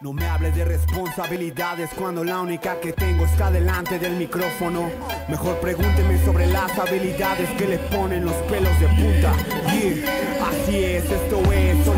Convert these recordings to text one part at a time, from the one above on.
No me hables de responsabilidades cuando la única que tengo está delante del micrófono. Mejor pregúnteme sobre las habilidades que le ponen los pelos de punta. Así es, esto es.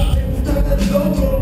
i It's the logo.